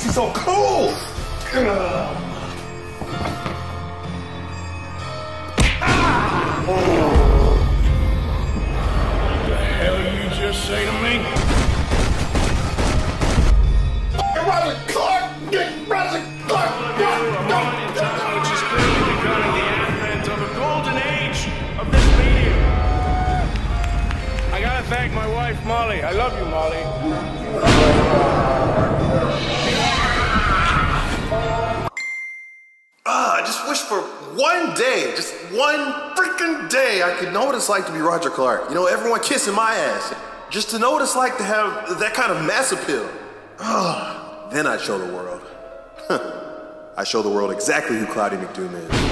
thinks he's so cool. What The hell you just say to me? Clark! Clark! The advent of a golden age of this medium. I gotta thank my wife, Molly. I love you, Molly. Day, just one freaking day, I could know what it's like to be Roger Clark. You know, everyone kissing my ass. Just to know what it's like to have that kind of mass appeal. Ah, then I'd show the world. I show the world exactly who Cloudie McDoom is.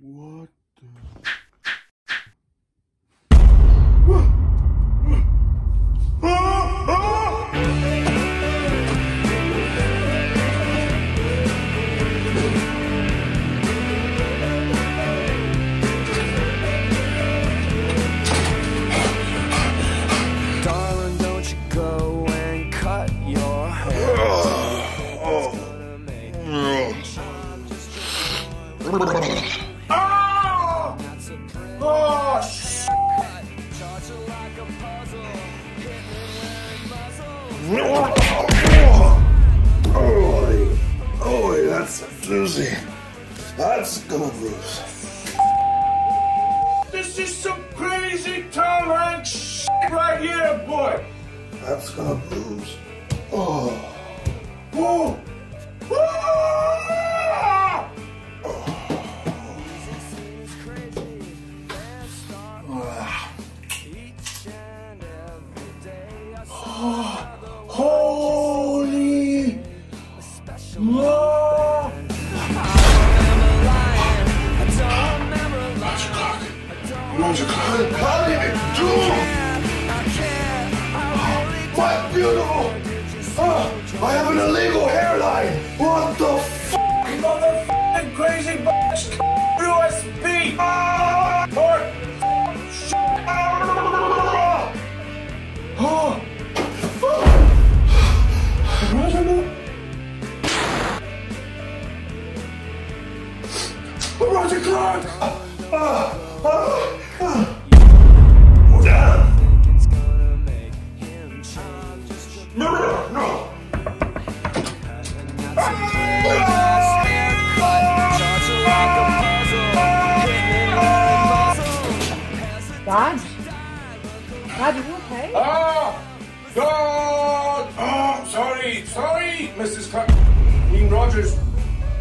Darling, This is some crazy Tom Hanks shit right here, boy. That's gonna bruise. Oh. Whoa. Ah! Holy. Roger Clark, Cloudie McDoom! What beautiful! Oh, I have an illegal hairline! What the f? Motherfucking crazy bitch. USB. Ah! Or. Oh, Roger Clark. Ah, ah, ah. No, no, no! Raj? Raj, are you okay? Ah! God! Oh, sorry, sorry, Mrs. Clark. Dean Rogers.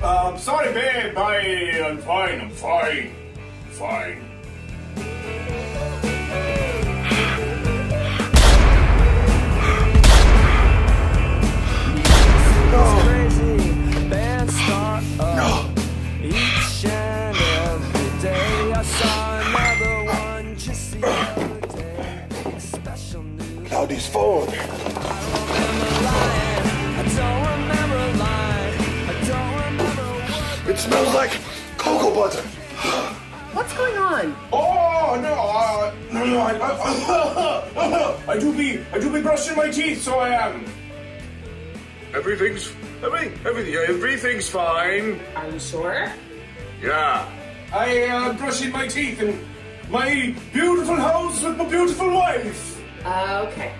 Um, sorry, babe. I, I'm fine. I'm fine. Fine. Crazy band start up. Each and every day I saw another one just the other day. Special news. Cloudie's phone. I don't remember a line. I don't remember what. It smells like cocoa butter. What's going on? Oh no! Uh, no, no! I, I, I do be, I do be brushing my teeth, so I am. Everything's, everything, everything, everything's fine. Are you sure? Yeah. I am brushing my teeth in my beautiful house with my beautiful wife. Okay.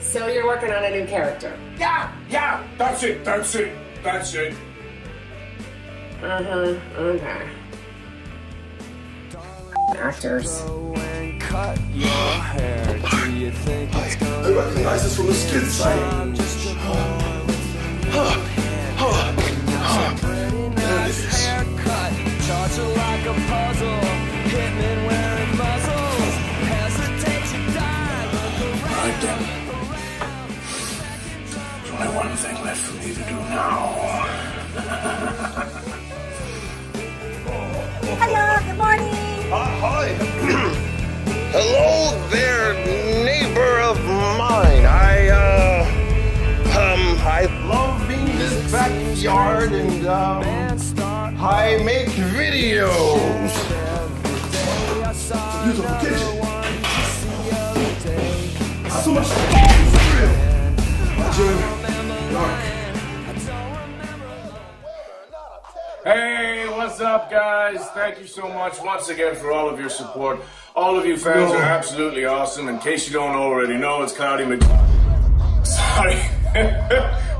So you're working on a new character. Yeah, yeah, that's it, that's it, that's it. Uh-huh. Okay. I recognize this from the skid side. There it is. Right then. There's only one thing left for me to do now. videos. every day. I saw Beautiful kitchen. one just the other day. So much real. Hey, what's up, guys? Thank you so much once again for all of your support. All of you fans No. are absolutely awesome. In case you don't already know, it's Cloudie Mc. Sorry.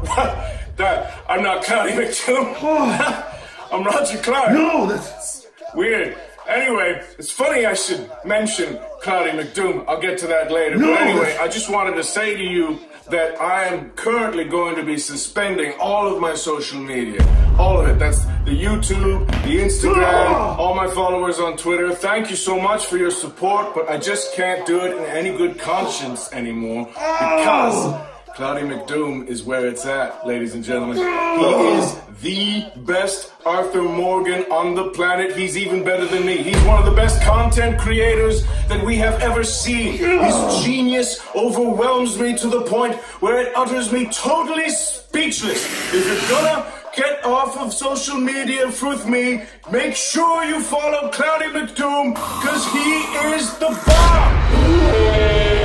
what? That I'm not Cloudie McDoom. I'm Roger Clark. No, that's Weird. Anyway, it's funny I should mention Cloudie McDoom. I'll get to that later. No. But anyway, I just wanted to say to you that I am currently going to be suspending all of my social media. All of it. That's the YouTube, the Instagram, Ah. all my followers on Twitter. Thank you so much for your support, but I just can't do it in any good conscience anymore because Cloudie McDoom is where it's at, ladies and gentlemen. He is the best Arthur Morgan on the planet. He's even better than me. He's one of the best content creators that we have ever seen. His genius overwhelms me to the point where it utters me totally speechless. If you're gonna get off of social media with me, make sure you follow Cloudie McDoom, because he is the bomb!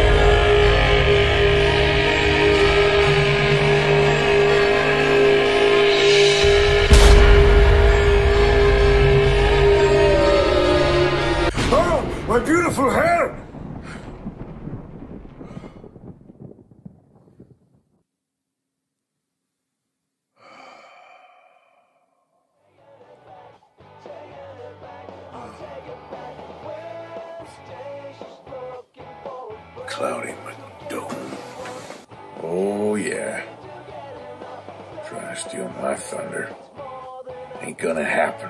cloudy, but dope. Oh, yeah. Trying to steal my thunder. Ain't gonna happen.